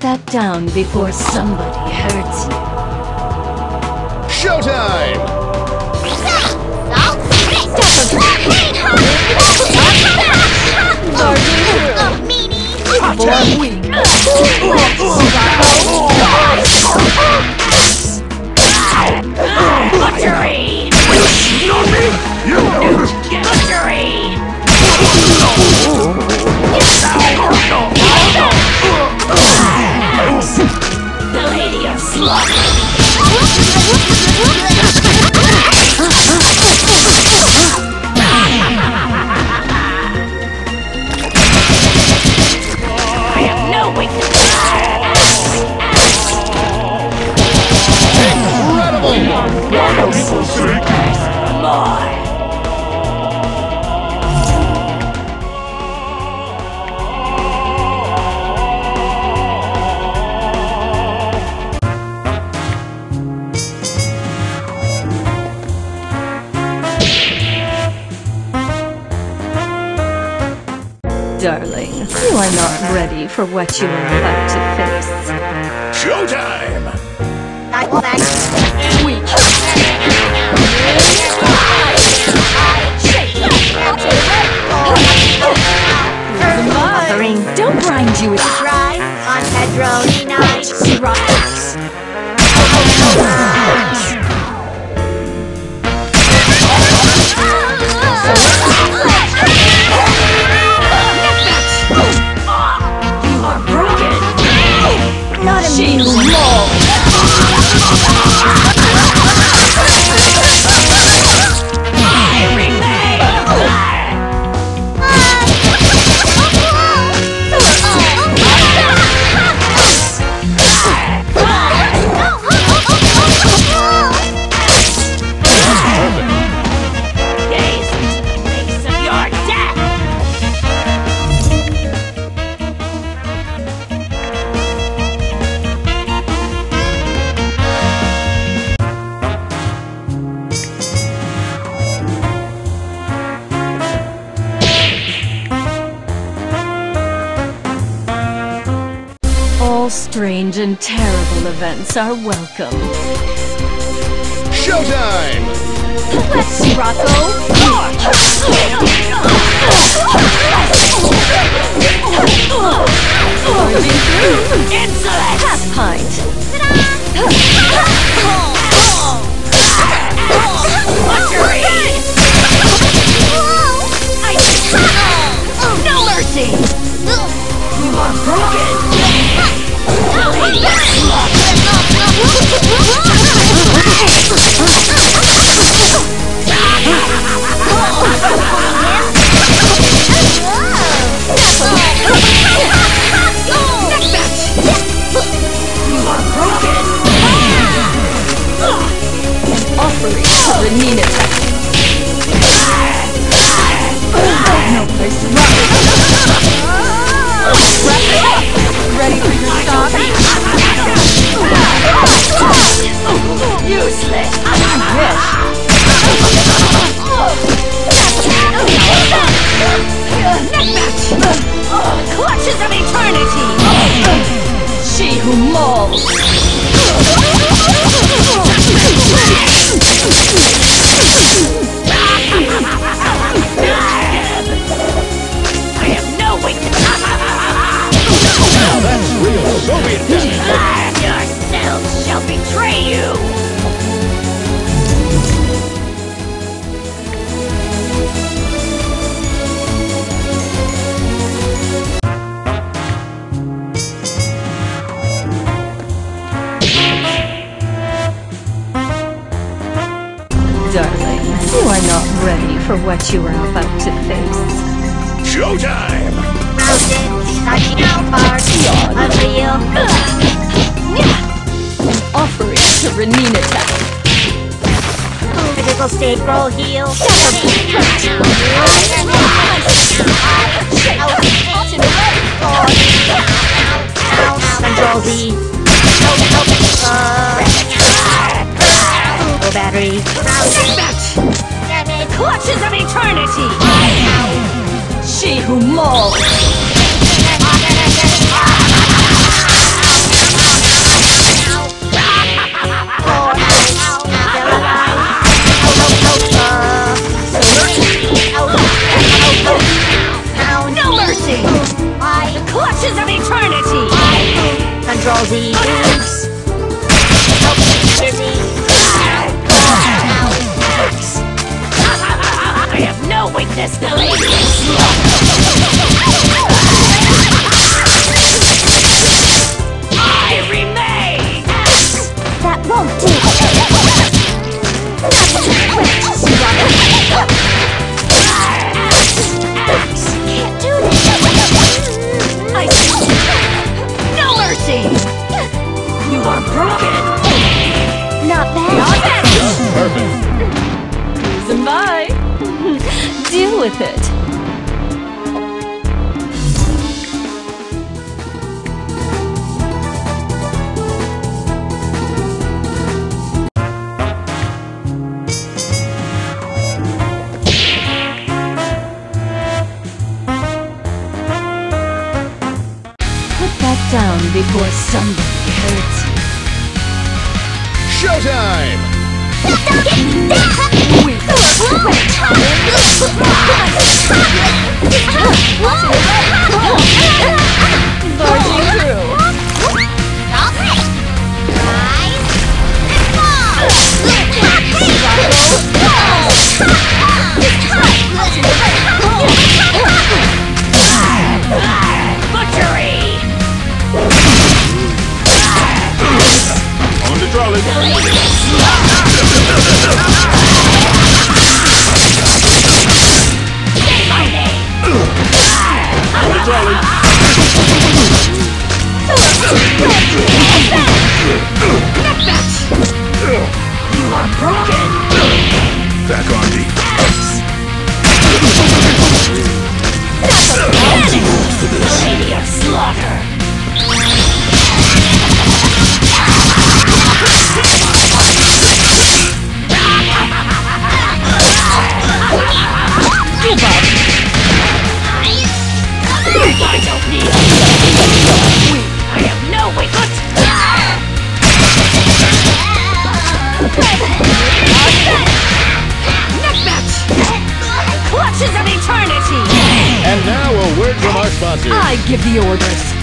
that down before somebody hurts you. Showtime! Born weak. Ready for what you are about to face. Showtime! Weak. Offering Don't grind you with drive on Pedro Not a She strange and terrible events are welcome. Showtime! Let's see, Rocco. Forging. Insolent! Half pint. Butchery! Oh. You are not ready for what you are about to face. Showtime! Touching out parts of real. Offering to Renina Town. Physical state roll heal. Control Z. Ooh. or somebody hurt. Showtime! Wait. back on the I give the orders.